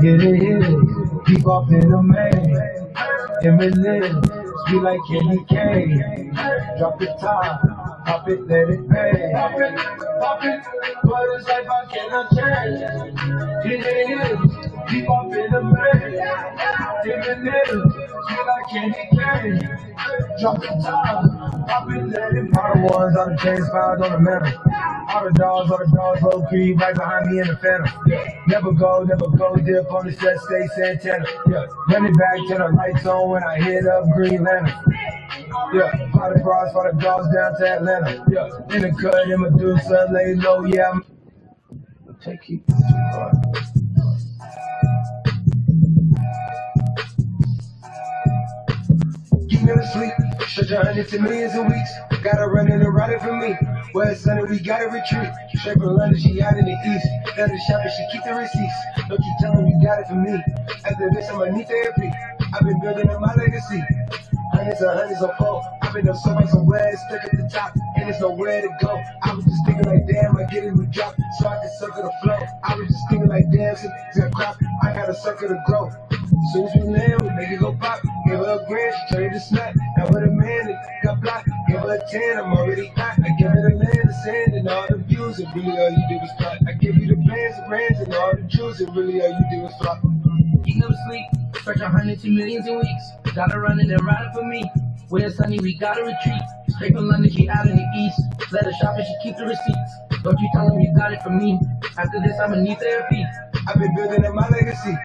Hit it, hit it, keep off in the main. Eminem, be like Kenny Kane. Drop the top, pop it, let it bang. Pop it, pop it, but it's like I cannot change. Hit it, hit it, keep off in the main. Eminem, be like Kenny Kane. Drop the top, pop it, let it bang. All the ones, all the chains, files on the metal. All the dogs, all the dogs, low key, right behind me in the phantom. Never go, never go, dip on the set, stay Santana. Yeah, run back to the lights on when I hit up Green Lantern. Yeah, fly the bras, fly the dogs down to Atlanta. Yeah, in the cut, in Medusa, lay low, yeah. I'm... Take it. Keep me asleep. Shut to millions of weeks. Gotta run in and ride it for me. It's sunny, we gotta retreat. Straight from London, she out in the east. Got the shop and she keep the receipts. Don't you tell them you got it for me. After this, I'ma need therapy. I've been building up my legacy. Hundreds and hundreds of four. I've been up so much somewhere, stuck at the top, and there's nowhere to go. I was just thinking like, damn, I get it with drop, so I can circle the flow. I was just thinking like, damn, since a crop, I gotta circle the growth. Soon as we land, we make it go pop. Give her a grand, she turn it to snap. Now with a man, it got blocked. Give her a ten, I'm already hot. I give her the land, the sand, and all the views, and really all you do is plot. I give you the plans, the brands, and all the jewels, and really all you do is flop. You never sleep, stretch a hundred to millions in weeks. Gotta run it and ride it for me. Where it's sunny, we gotta retreat. Straight from London, she out in the east. Let her shop and she keep the receipts. Don't you tell them you got it from me. After this, I'ma need therapy. I've been building up my legacy.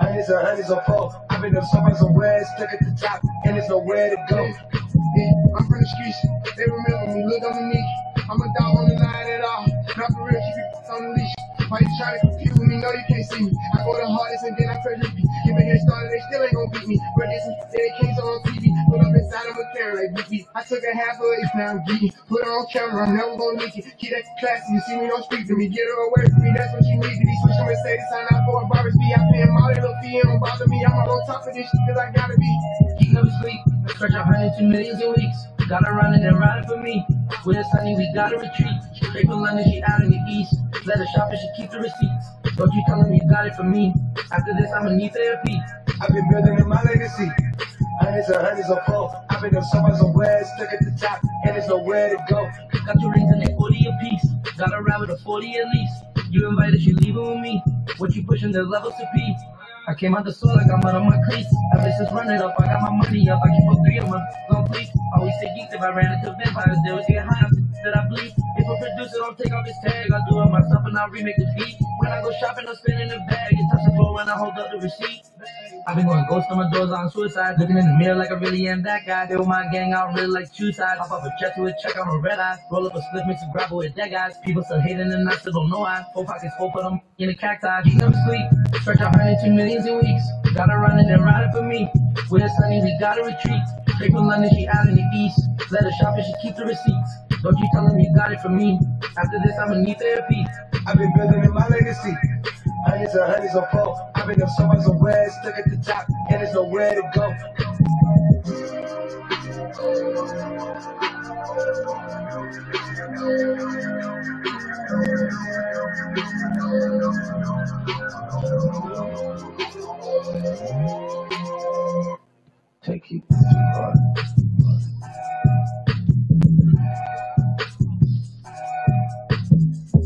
Hundreds and hundreds of four. I've been up so much somewhere, stuck at the top, and there's nowhere to go. Yeah, I'm from the streets. They remember me. Look on me. I'm a dog on the line at all. Not for real, Why you try to with me? No, you can't see me. I go the hardest and then I pressure beat. Get my head started, they still ain't gonna beat me. But this is case on TV. Put up inside of a carrot like BP. I took a half of it, now I'm geeky. Put her on camera, I'm never gonna leak it. Keep that classy, you see me, don't speak to me. Get her away from me, that's what she needs. These switch to Mercedes, sign out for a Barbie fee. I pay him all little fee, it don't bother me. I'm on top of this shit, cause I gotta be. Keep never sleep, stretch a hundred to millions in weeks. Gotta run it and ride it for me. Where it's sunny, we gotta retreat. Straight from London, she out in the east. Let her shop and she keep the receipts. Don't you tell them you got it from me. After this, I'ma need therapy. I've been building up my legacy. Hundreds and hundreds of four. I've been up so much somewhere, stuck at the top, and there's nowhere to go. Got your rings and they 40 a piece. Gotta ride with a 40 at least. You invited, you leaving with me. What you pushing the levels to peace. I came out the soil, I got mud on my crease. Ever since run up, I got my money up. I keep up three of my long please. Always say geeks if I ran into vampires, they would get high that I bleed. If a producer don't take off his tag, I do it myself and I remake the beat. When I go shopping, I'm spinning the bag. It touch the floor when I hold up the receipt. I've been going ghost on my doors on suicide. Looking in the mirror like I really am that guy. They with my gang out really like two sides. Pop up a jet to a check on a red eye. Roll up a split, mix a grapple with dead guys. People still hating and I still don't know why. Four pockets full, put them in a cacti. You never sleep. Stretch a hundred to millions in weeks. Gotta run it and ride it for me. Where it's sunny, we gotta retreat. Straight from London, she out in the east. Let her shop and she keep the receipts. Don't you tell them you got it from me. After this, I'ma need therapy. I've been building up my legacy. Hundreds and hundreds of four. I've been up so much somewhere, stuck at the top, and there's nowhere to go. Take it.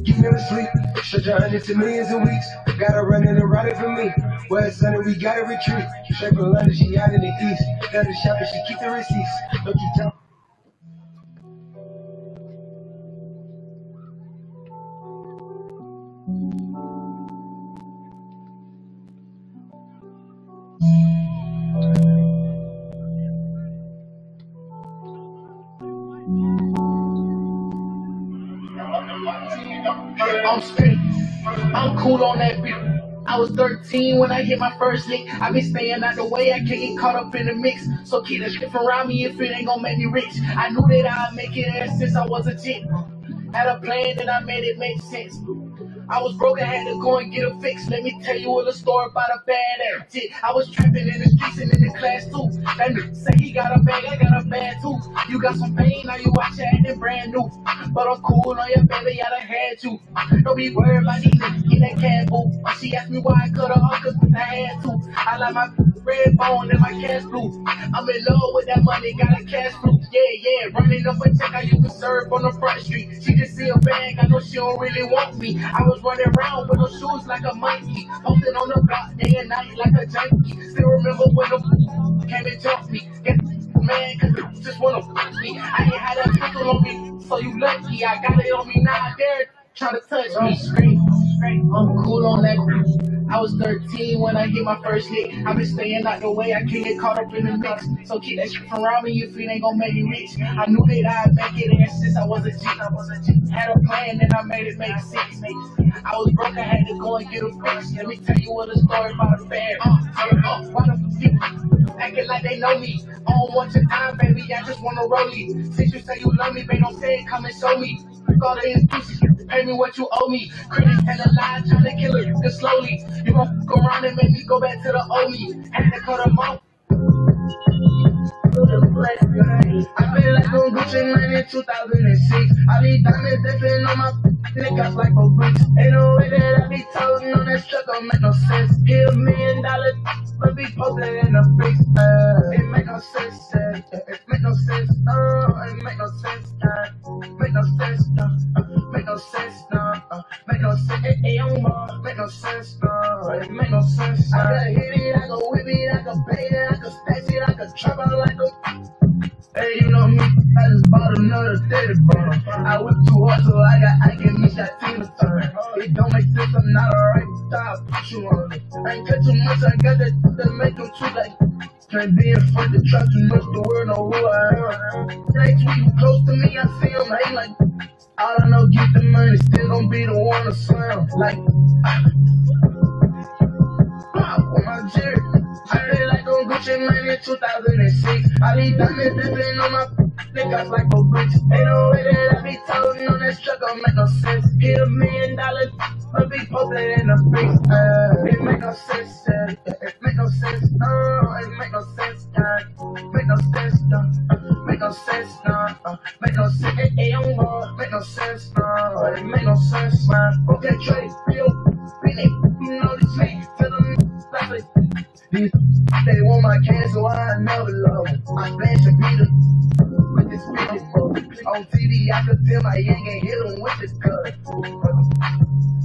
You never sleep. Shut your hundreds to millions in weeks. Gotta run in and ride it for me. It's sunny, we gotta retreat. Straight from London, she out in the east. Got the shop and she keep the receipts. Don't you tell I'm straight. I'm cool on that was 13 when I hit my first lick. I been staying out the way, I can't get caught up in the mix. So keep the shit around me if it ain't gonna make me rich. I knew that I'd make it ever since I was a kid. Had a plan and I made it make sense. I was broke, I had to go and get a fix. Let me tell you a little story about a bad ass. I was trapping in the streets and in the class too. That nigga say he got a bag, I got a bag too. You got some pain, now you watch it acting brand new. But I'm cool on your baby, I done had you. Don't be worried about these niggas, get that cat boo. She asked me why I cut her off, cause I had to. I like my red bone and my cash blue. I'm in love with that money, got a cash blue. Yeah, yeah, running up a check how you can serve on the front street. She just see a bag, I know she don't really want me. I was running around with no shoes like a monkey, posting on the block day and night like a junkie. Still remember when the came and jumped me. Get man, cause just wanna fuck me. I ain't had a pistol on me, so you lucky. I got it on me now, dare try to touch me. Straight, I'm cool on that. I was 13 when I hit my first hit. I've been staying out the way, I can't get caught up in the mix. So keep that shit from around me if it ain't gonna make me rich. I knew that I'd make it and since I was a G. I was a G. Had a plan and I made it make sense. I was broke, I had to go and get a fix. Let me tell you what a story about a bear. Uh, why the people acting like they know me? I don't want your time, baby, I just wanna roll you. Since you say you love me, baby, don't say it, come and show me. All of these pieces, pay me what you owe me. Critics tell a lie, trying to kill it, just slowly. You gon' go around and make me go back to the old me. Had to cut them off. I feel like on Gucci Mane in 2006. I be diamonds dipping on my niggas like a bricks. Ain't no way that I be toting on that truck, don't make no sense. Give a million dollars, but be posted in the bricks. Uh, it make no sense, uh, it make no sense, uh, it make no sense, uh, make no sense, uh, uh, make no sense, uh, uh, make no sense, it ain't on make no sense, uh, it make no sense. I gotta hit it, I go whip it, I can pay it, I can stash it, I can trap out like a Hey, you know me, I just bought another daddy bottle. I whip too hard, so I got I can miss that team to turn. It don't make sense, I'm not alright. Stop, put you on it. I ain't cut too much, I got that that make them too like. Can't be in front of try too much, the world know who I am. Next week, you close to me, I see him, hey, like. I know, get the money, still gonna be the one to slam. Like, on my jerry. I feel like on Gucci Mane in 2006. I be diamonds dipping on my niggas like a bricks. Ain't no way that I be toting on that truck, don't make no sense. Hit a million dollars, but be posted in the bricks. Uh, it make no sense, uh, it make no sense, uh, it make no sense, uh, make no sense, uh, make no sense, uh, uh, make no sense, it ain't on make no sense, uh, it make no sense. Okay, Trey, real, these they want my cash, so I never love them. I splash a beat with this bitch On TV, I could tell my yang ain't hit him with this gun.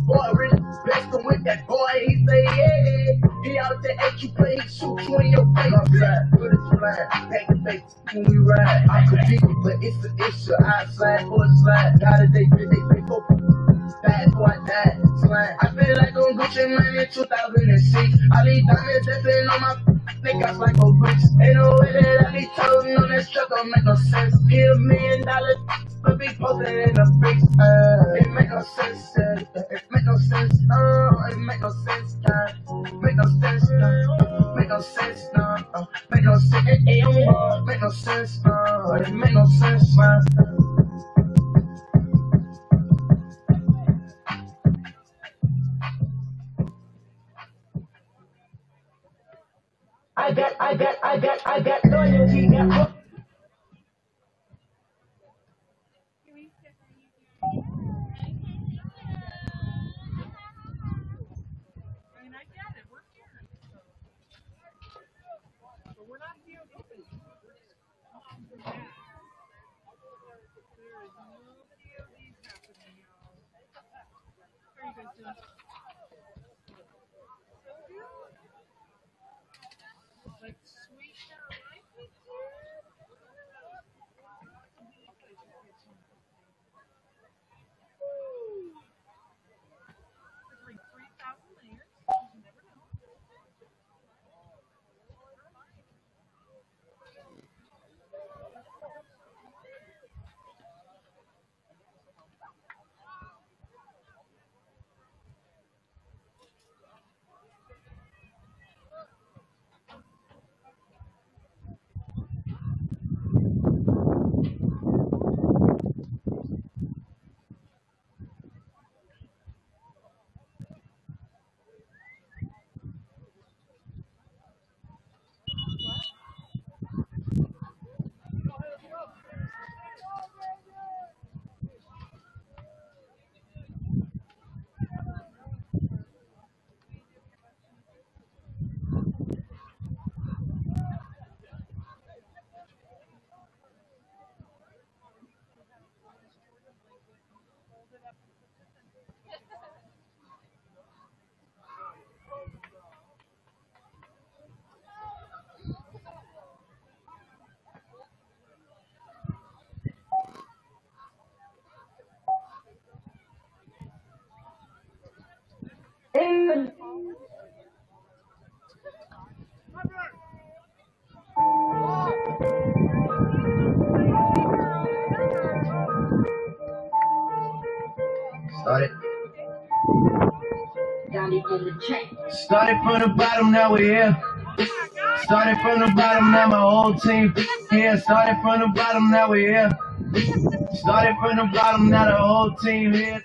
Boy, I really best him with that boy. He say, yeah, he out there at you, play, he shoot you in your face. Upside, put it flat, pack the face when we ride. I could beat it, but it's an issue. I slide for a slide. How did they fit? They pay for That's why that slide. I feel like on Gucci Mane in 2006. I be diamonds dipping on my niggas like a bricks. Ain't no way that I be toting on that truck, don't make no sense. Get a million dollars, but be posted in the bricks. Uh, it make no sense, uh, it make no sense, uh, it make no sense, uh, make no sense, uh, make no sense, uh, uh, make no sense, it ain't on make no sense, uh, it make no sense, man. I got, I got, I got, I got loyalty. Got Start it. Started from the bottom, now we're here. Started from the bottom, now my whole team here. Started from the bottom, now we're here. Started from the bottom, now the whole team here.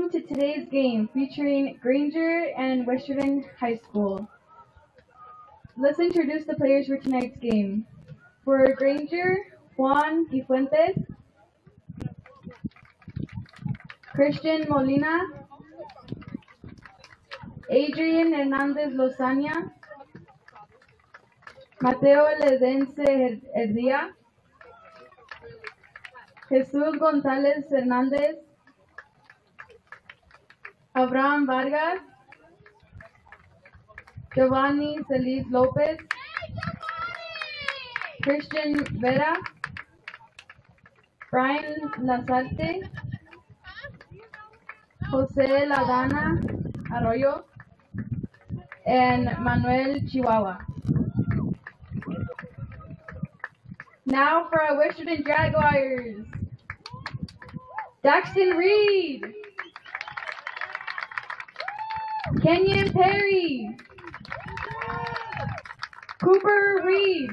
Welcome to today's game featuring Granger and West Jordan High School. Let's introduce the players for tonight's game. For Granger, Juan Gifuentes, Christian Molina, Adrian Hernandez Lozania, Mateo Ledense Herdia, Jesús González Hernández, Abraham Vargas, Giovanni Celis Lopez, Christian Vera, Brian Lazarte, Jose Ladana Arroyo, and Manuel Chihuahua. Now for our West Jordan Jaguars. Daxton Reed. Kenyon Perry. Cooper Reed.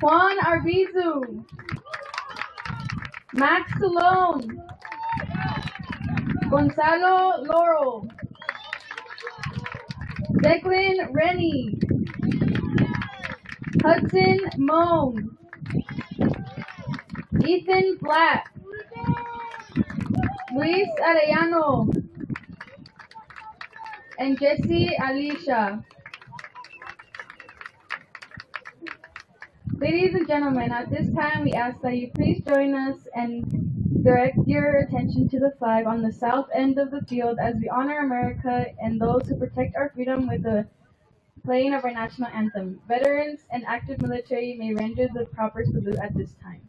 Juan Arbizu. Max Salone. Gonzalo Laurel. Declan Rennie. Hudson Moan. Ethan Black. Luis Arellano. And Jesse Alicia. Ladies and gentlemen, at this time we ask that you please join us and direct your attention to the flag on the south end of the field as we honor America and those who protect our freedom with the playing of our national anthem. Veterans and active military may render the proper salute at this time.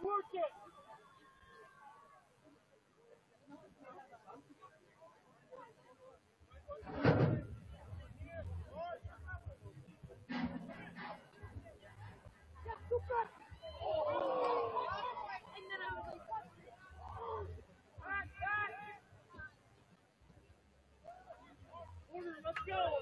Work it. Let's go.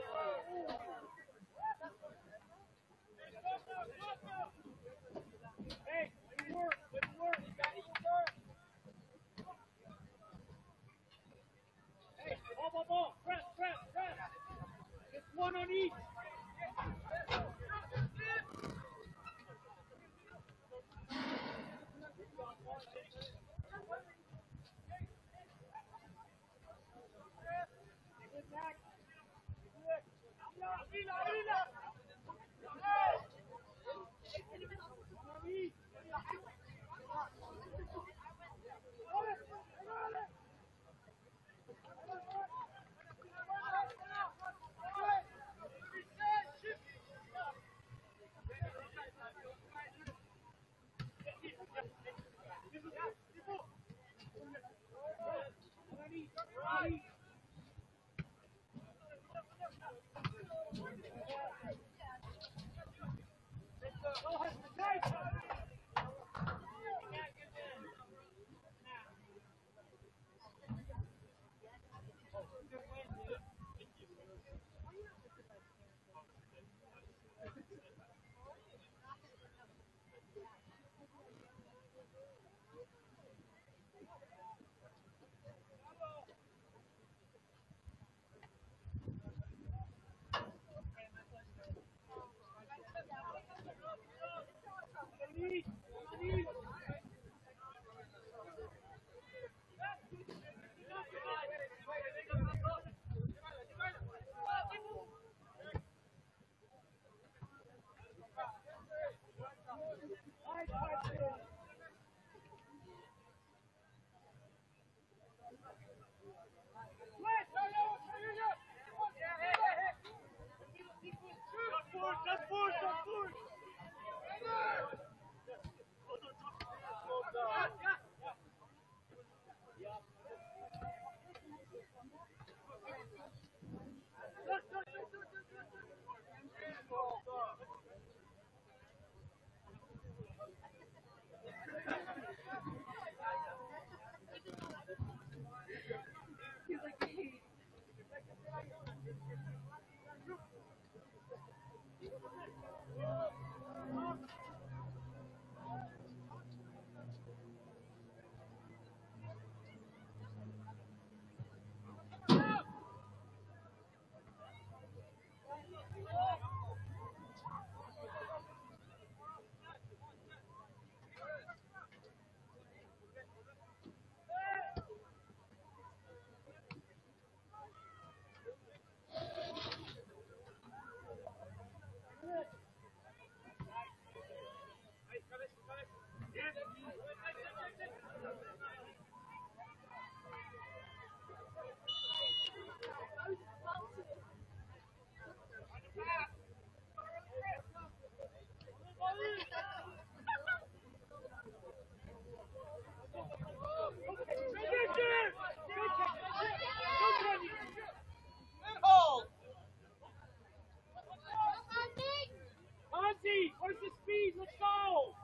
Monty, where's the speed? Let's go!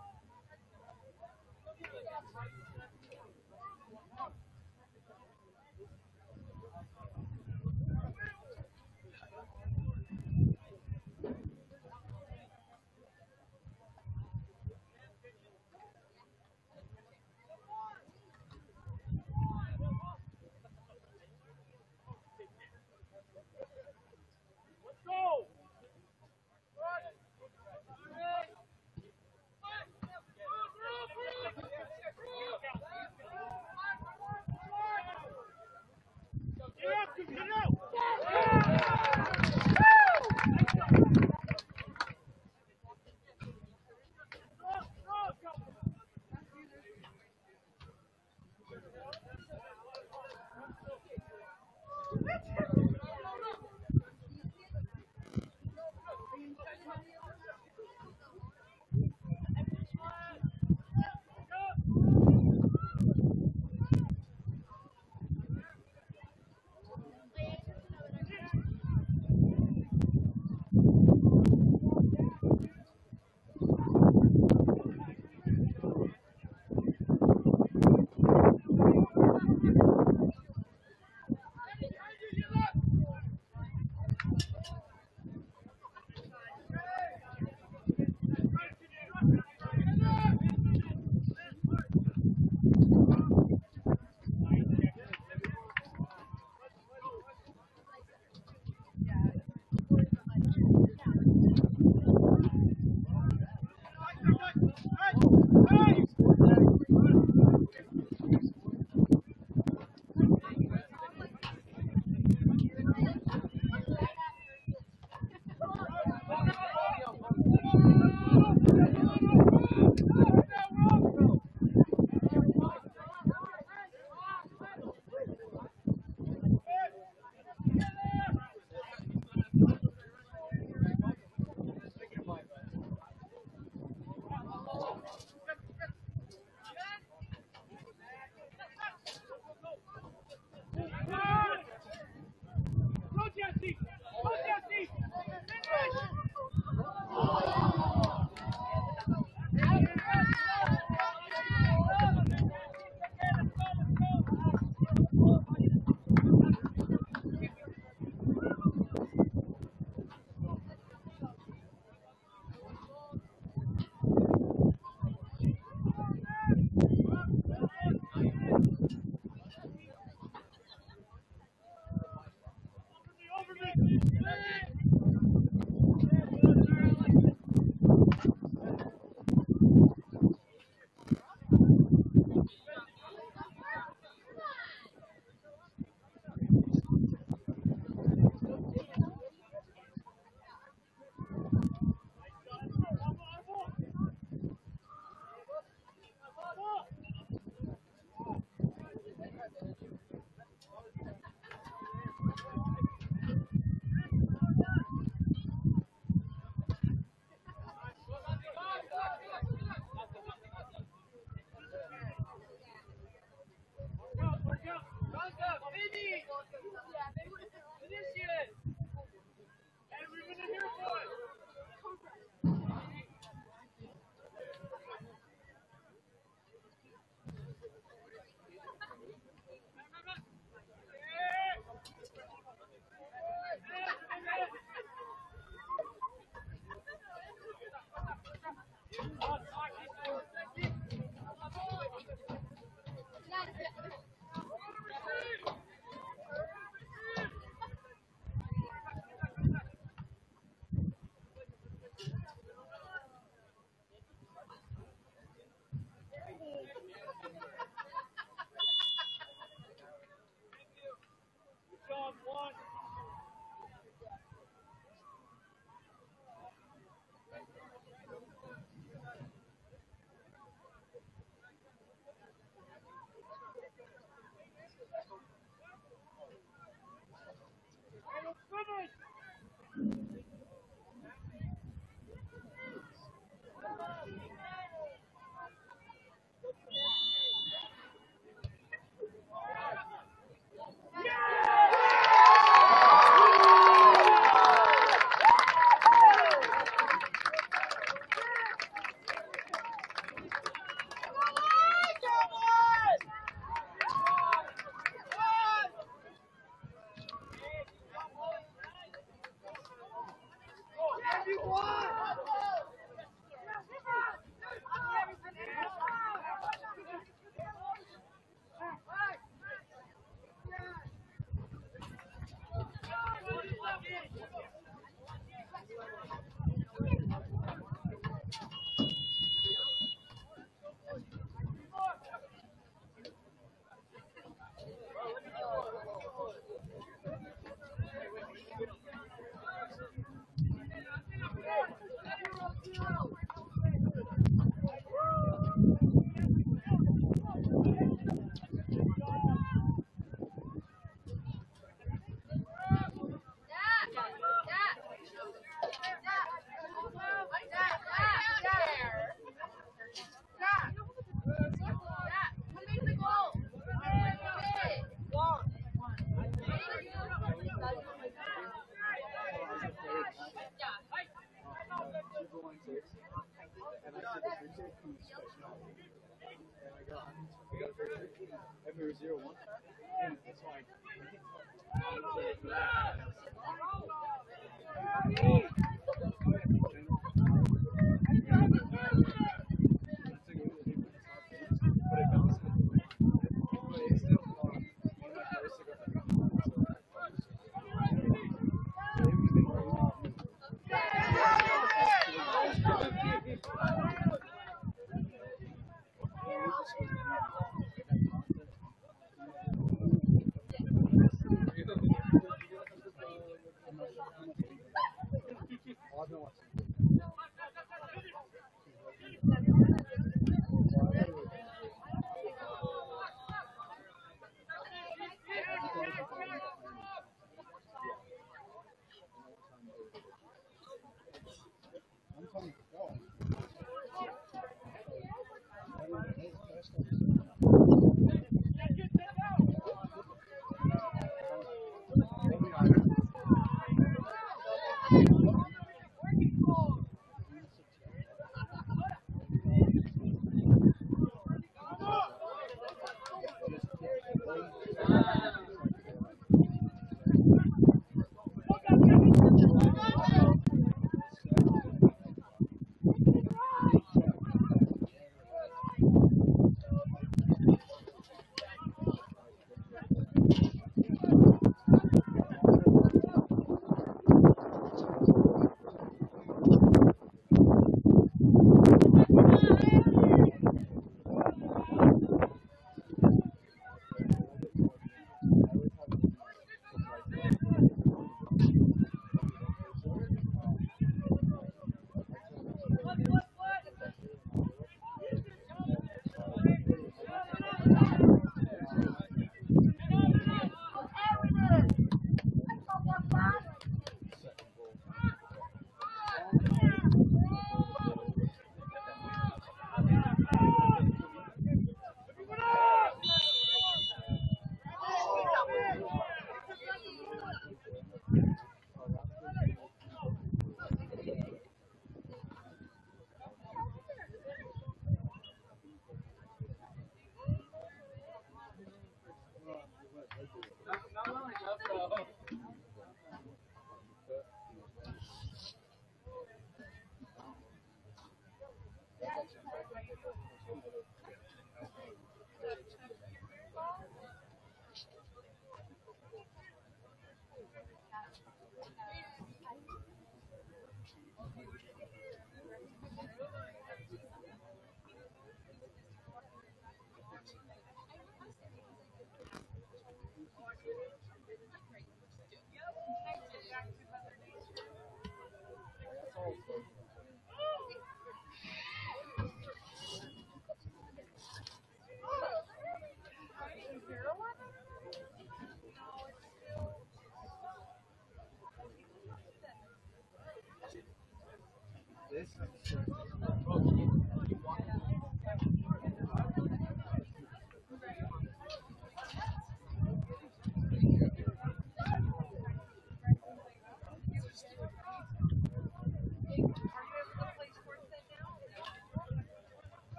Bye.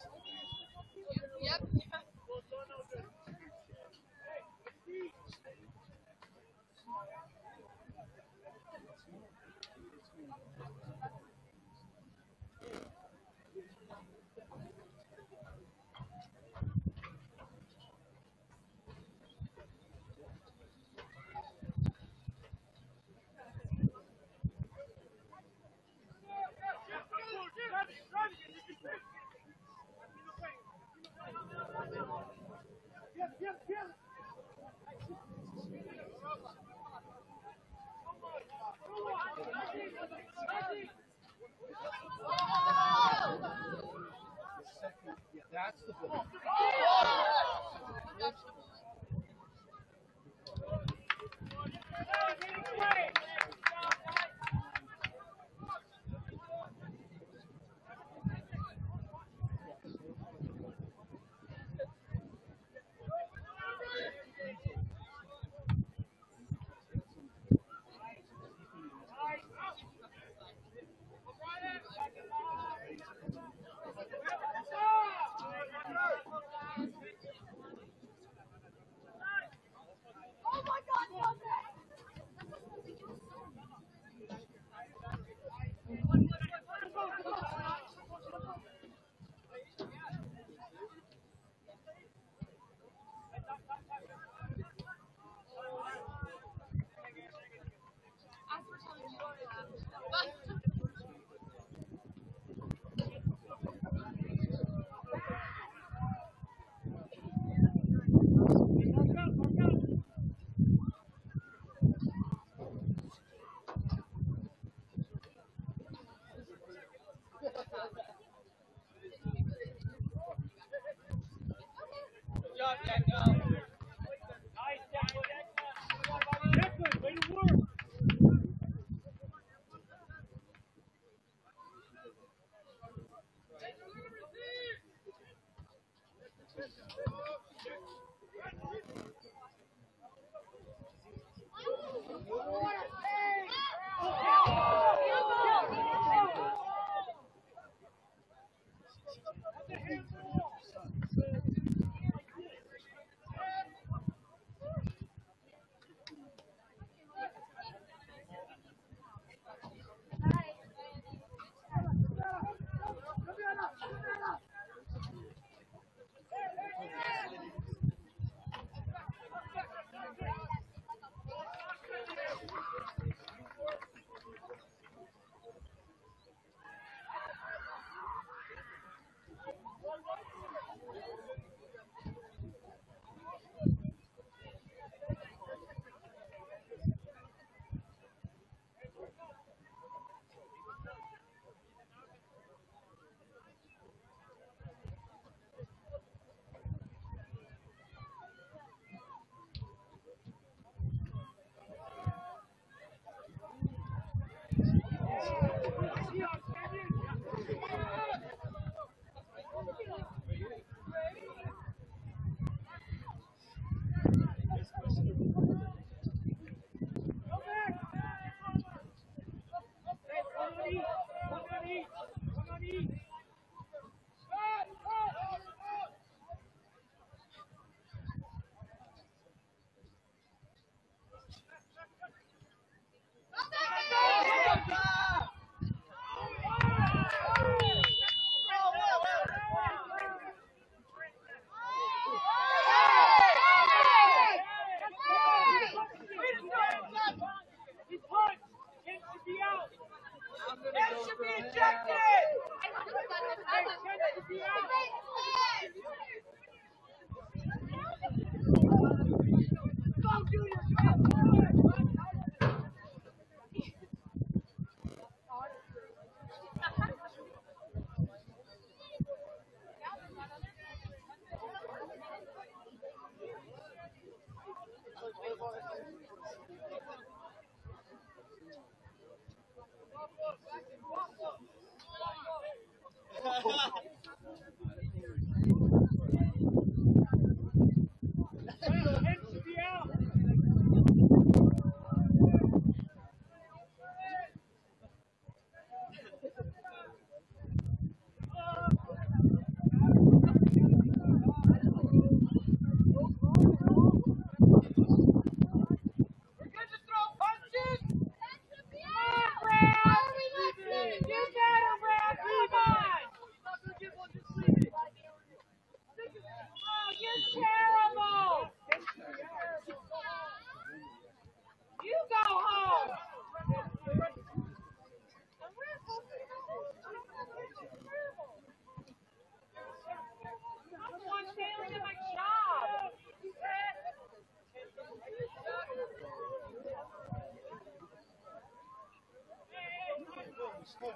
That's let go. Get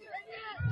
Yeah.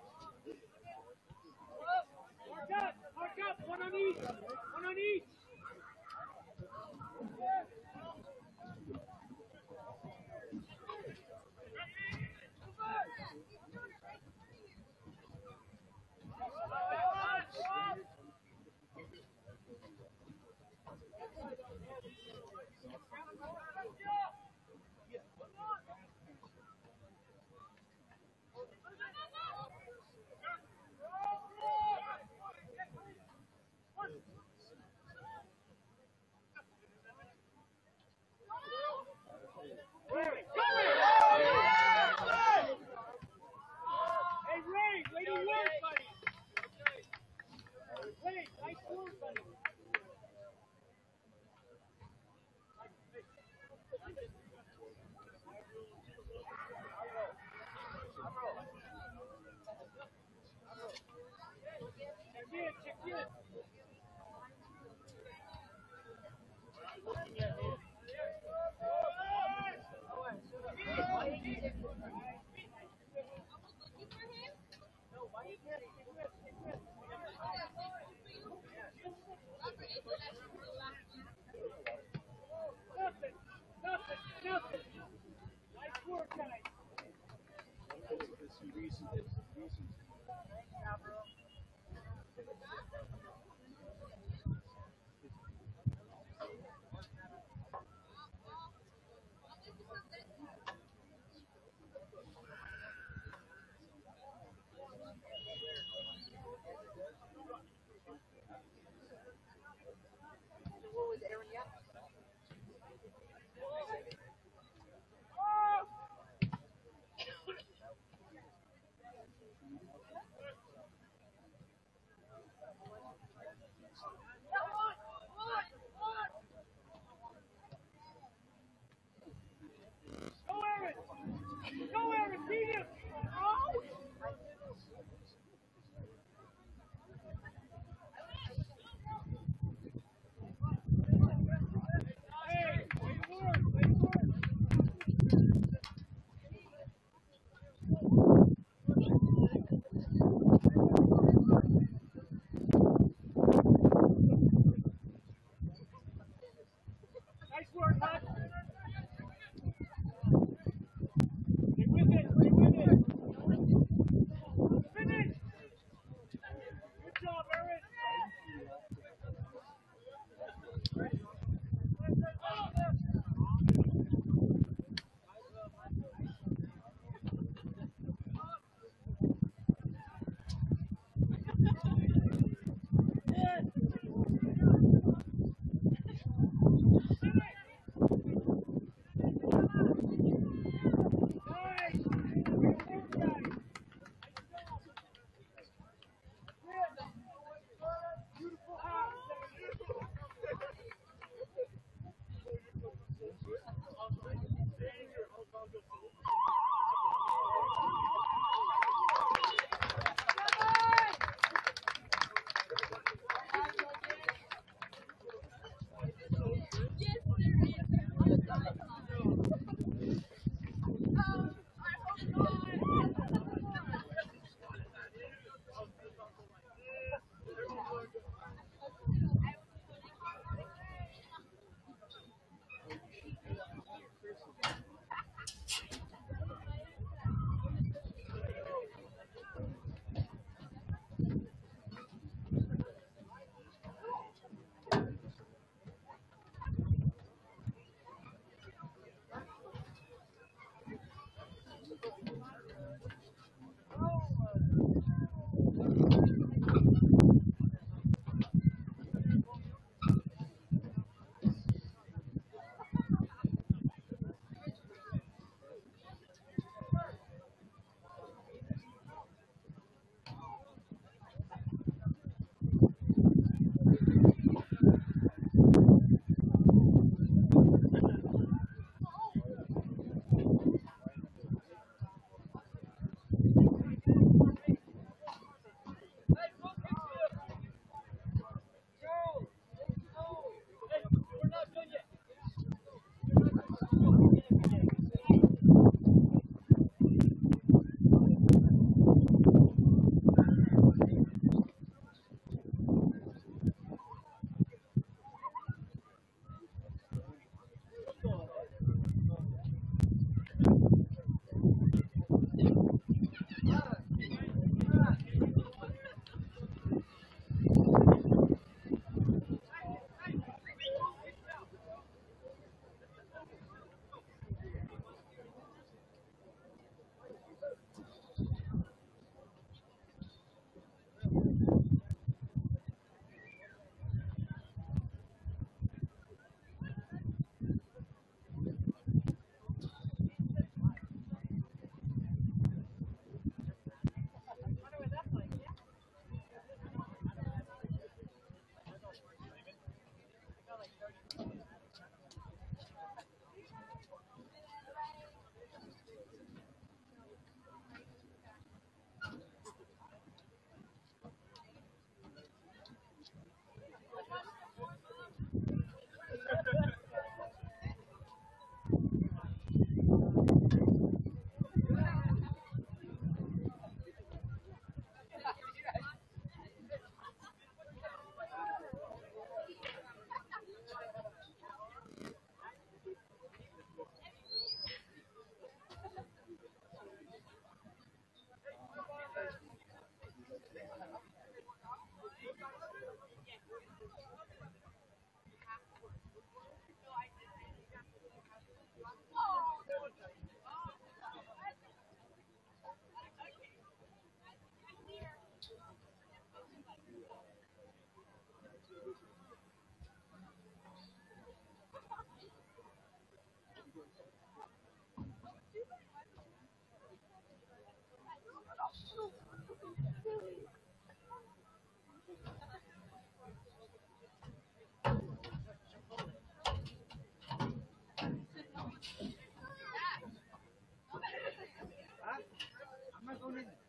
Oh! minute.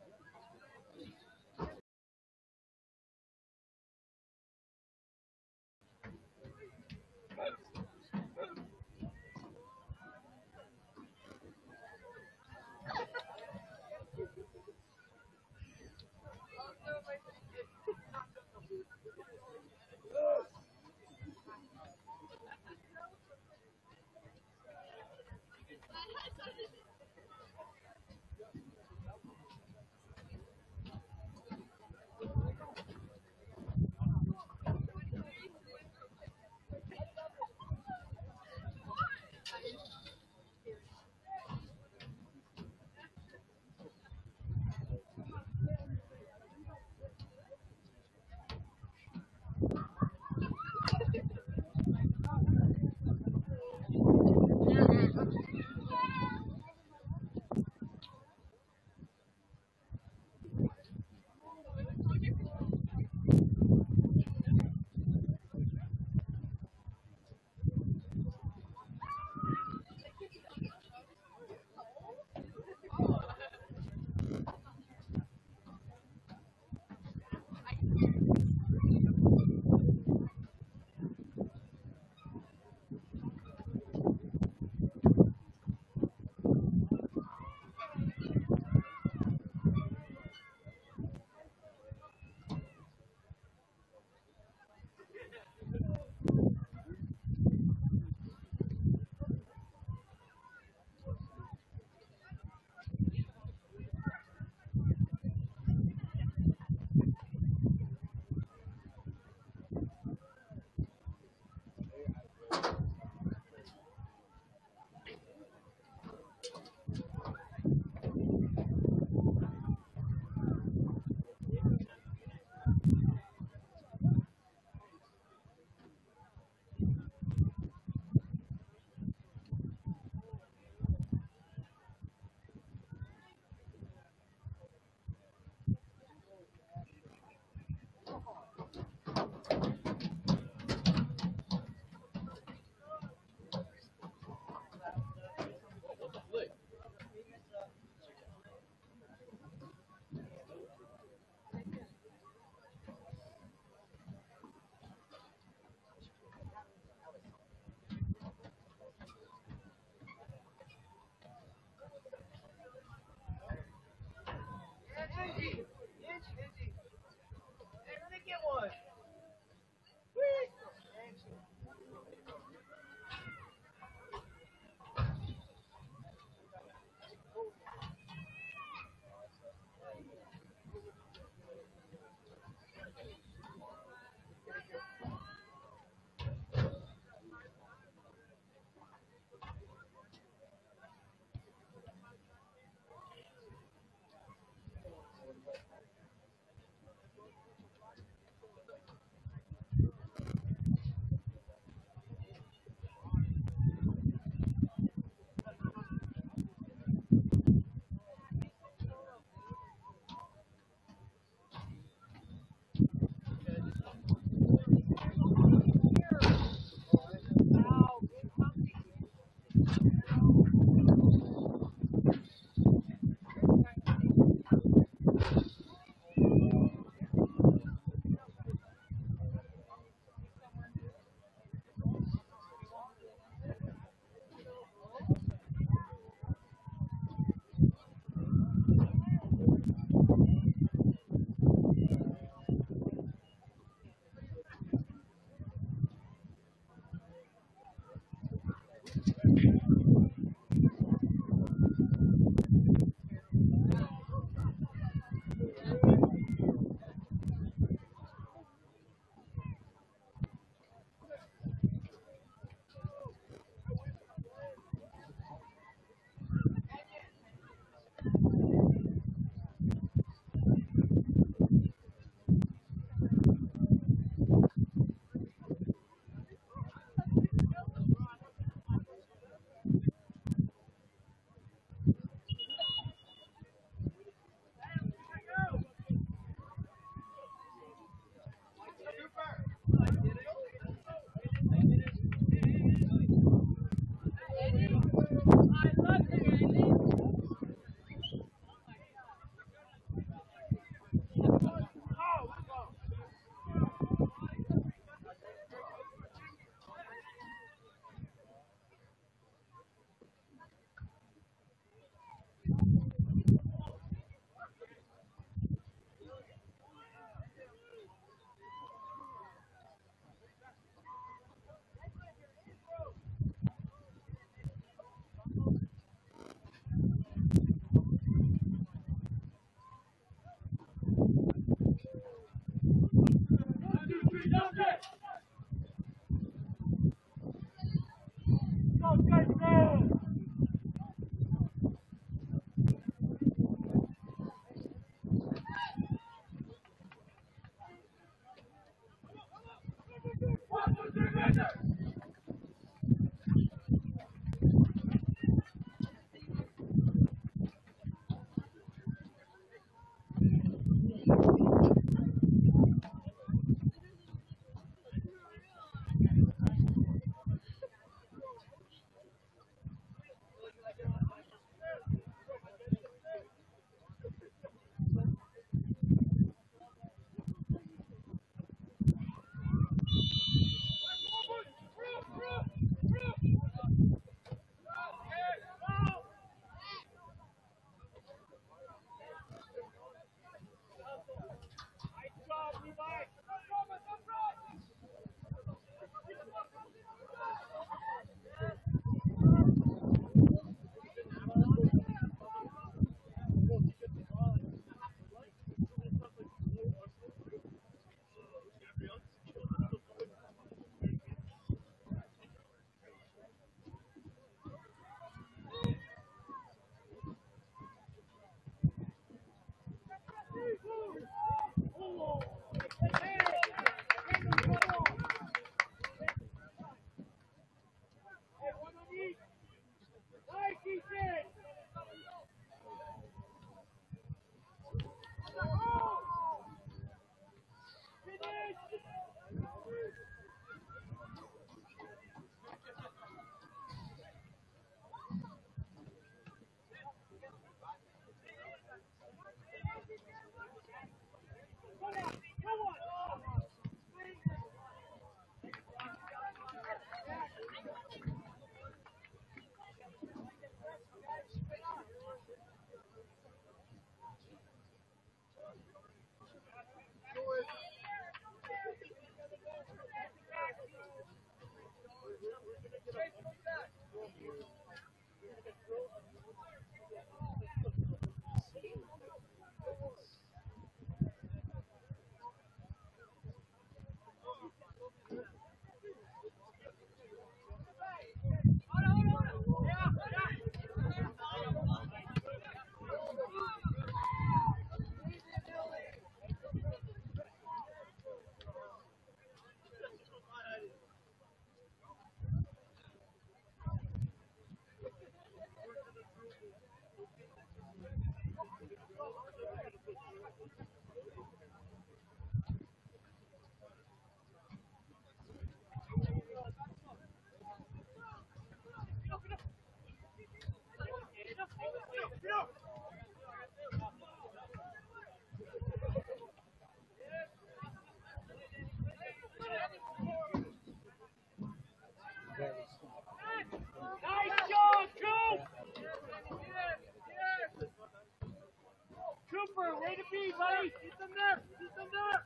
Cooper, way to be, buddy! Get them there! Get!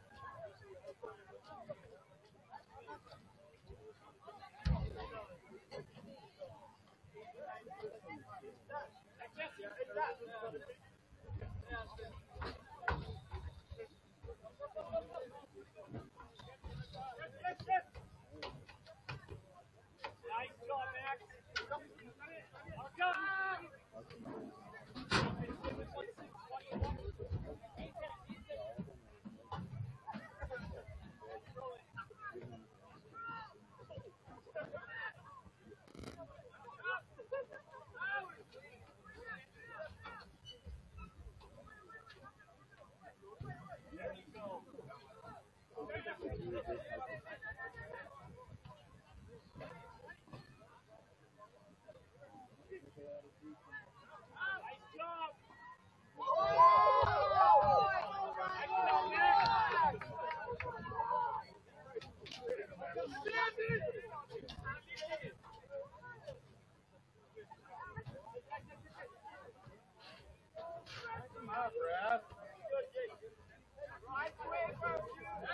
Yes, yes! Nice job, Max.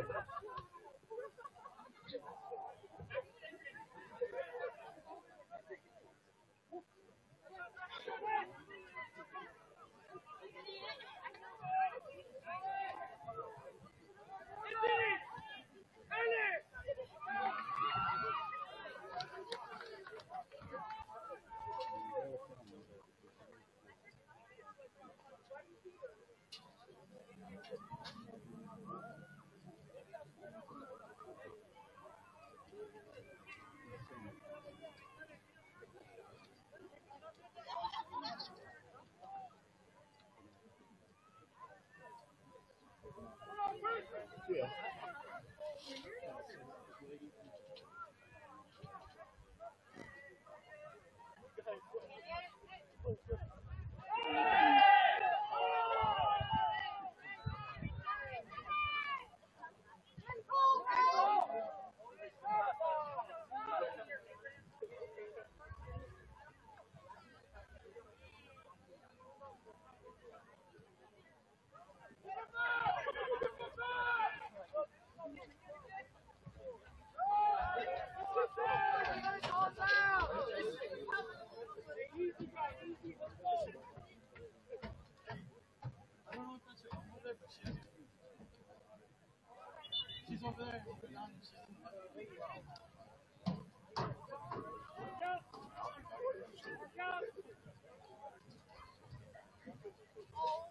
Welcome. She's over Oh.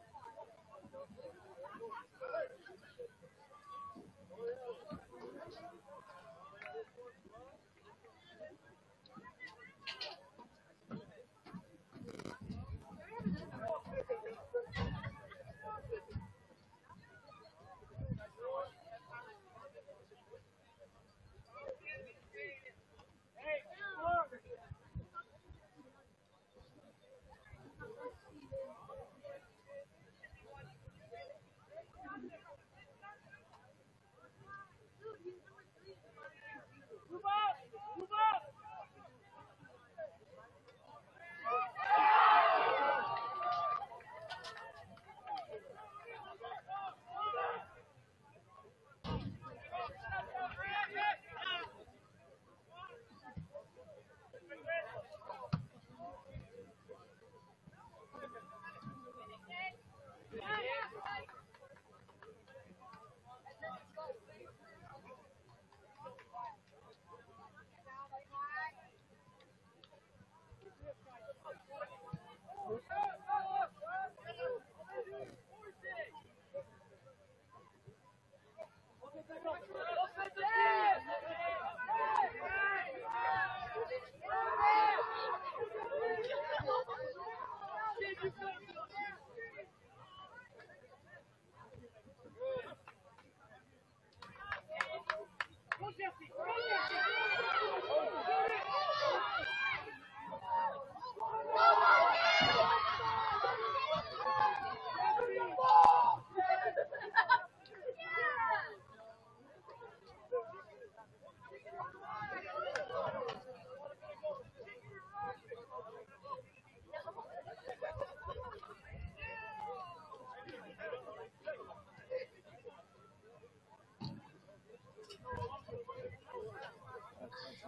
Vamos ver assim. Vamos ver assim.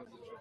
fazer.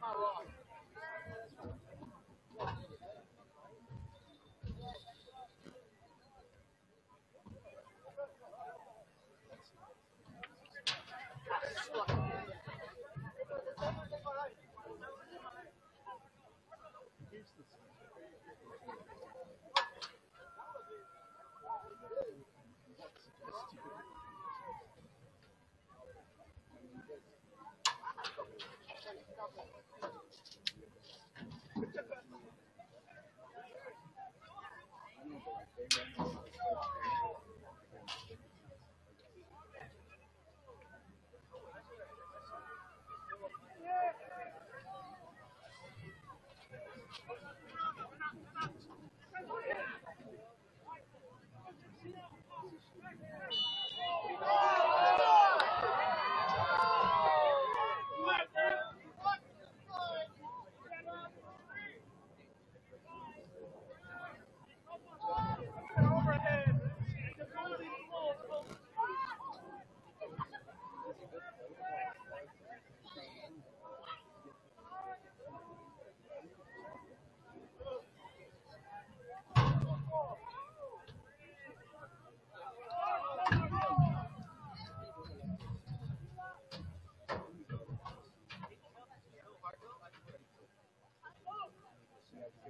Problema Falls.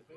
Hey,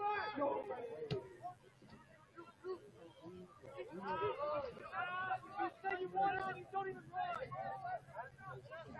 Uh, you said you wanted him, you don't even run.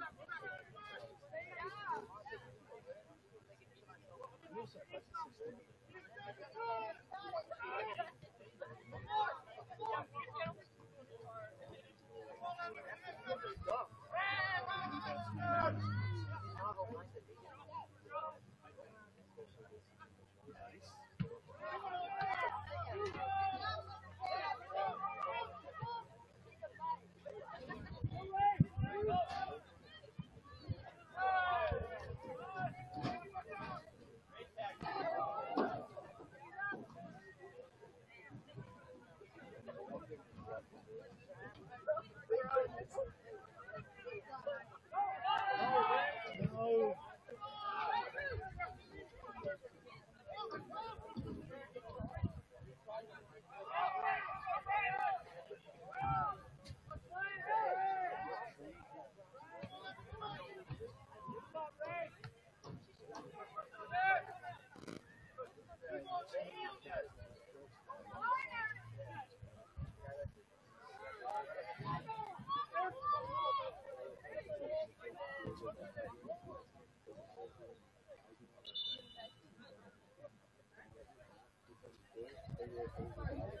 Stop the clock!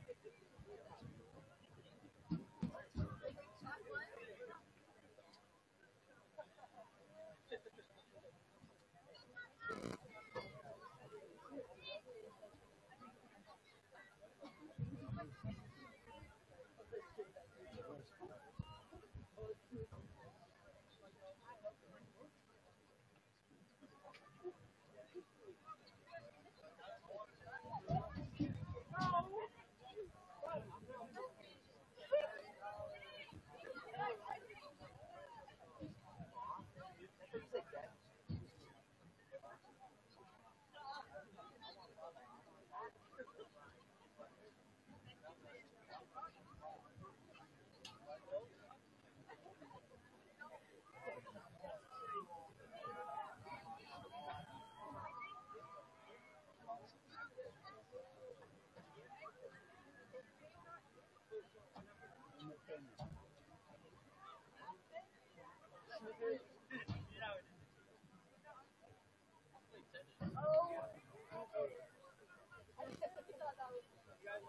Shut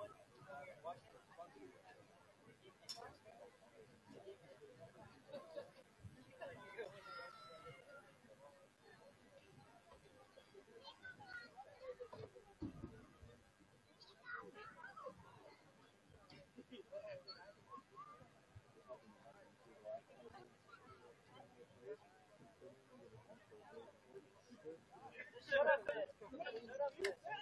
up, man. Shut up, man.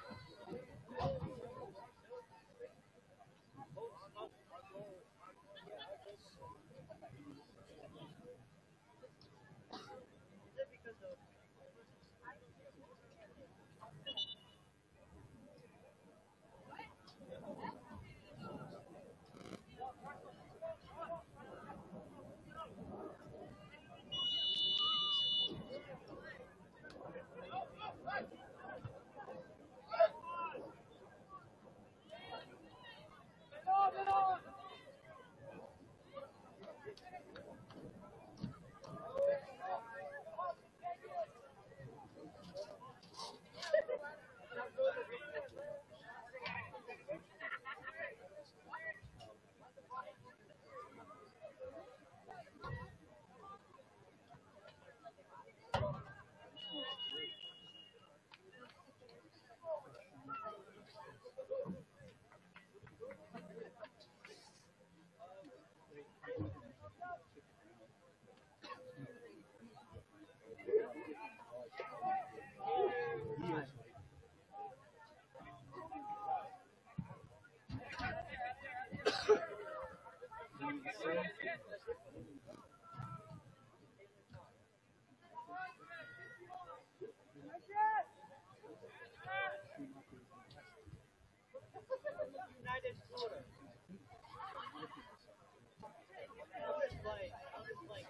I'll just play. I'll just play,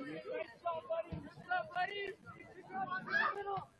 Somebody, somebody, somebody!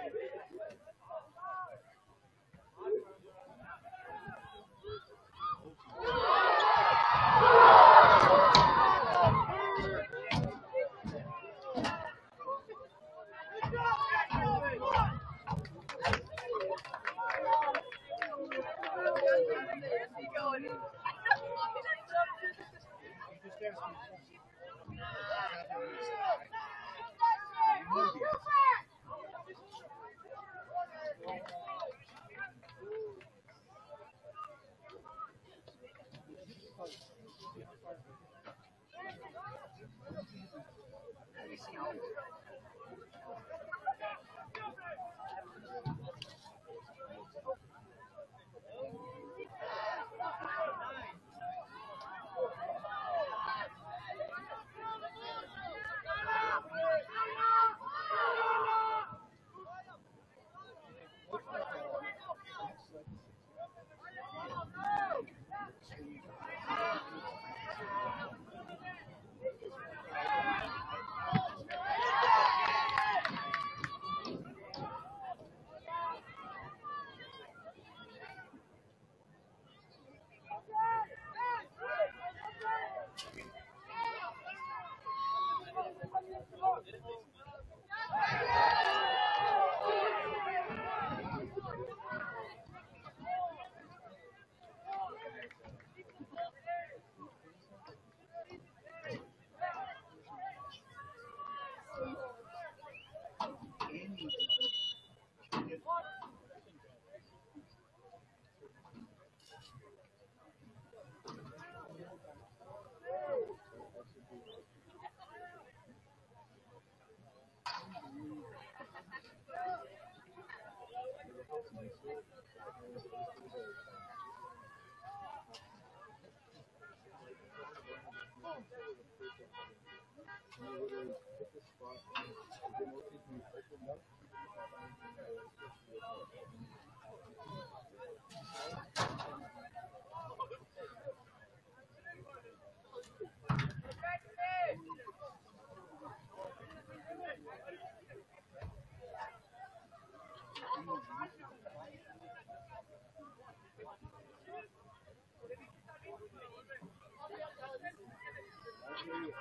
guys.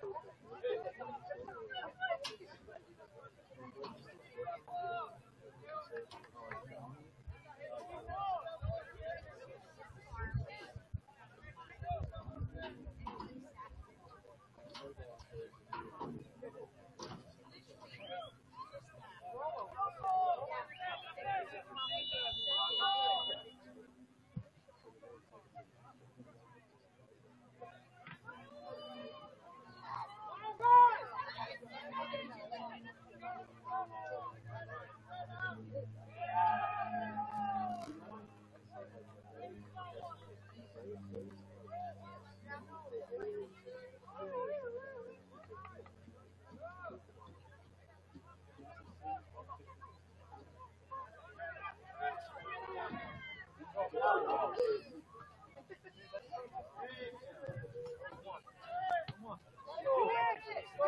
Go!